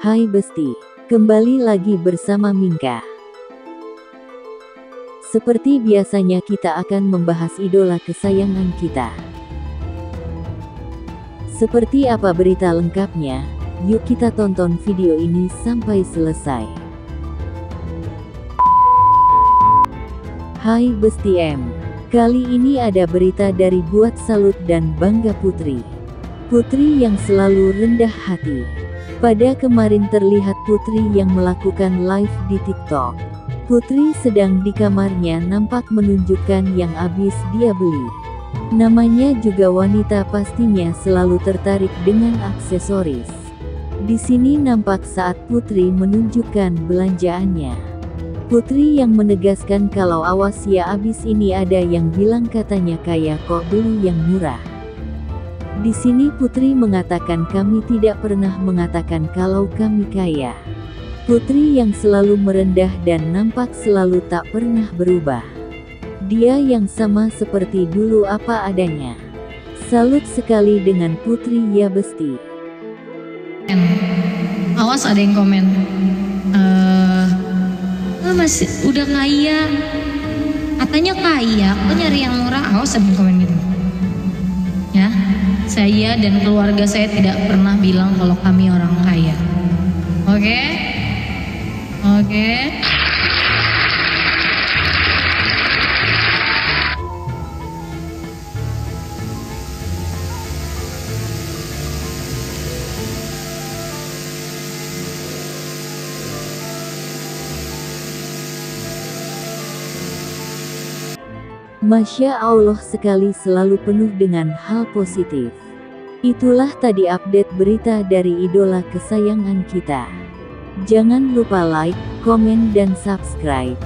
Hai Besti, kembali lagi bersama Mingka. Seperti biasanya kita akan membahas idola kesayangan kita. Seperti apa berita lengkapnya? Yuk kita tonton video ini sampai selesai. Hai Besti M. Kali ini ada berita dari Buat Salut dan Bangga Putri. Putri yang selalu rendah hati. Pada kemarin terlihat Putri yang melakukan live di TikTok. Putri sedang di kamarnya nampak menunjukkan yang habis dia beli. Namanya juga wanita pastinya selalu tertarik dengan aksesoris. Di sini nampak saat Putri menunjukkan belanjaannya. Putri yang menegaskan kalau awas ya abis ini ada yang bilang katanya kaya kok beli yang murah. Di sini Putri mengatakan kami tidak pernah mengatakan kalau kami kaya. Putri yang selalu merendah dan nampak selalu tak pernah berubah. Dia yang sama seperti dulu apa adanya. Salut sekali dengan Putri ya Besti. Awas ada yang komen. "Ah, masih udah kaya. Katanya kaya, kok nyari yang murah? Awas ada yang komen gitu. Ya, saya dan keluarga saya tidak pernah bilang kalau kami orang kaya. Oke? Oke. Masya Allah sekali selalu penuh dengan hal positif. Itulah tadi update berita dari idola kesayangan kita. Jangan lupa like, komen dan subscribe.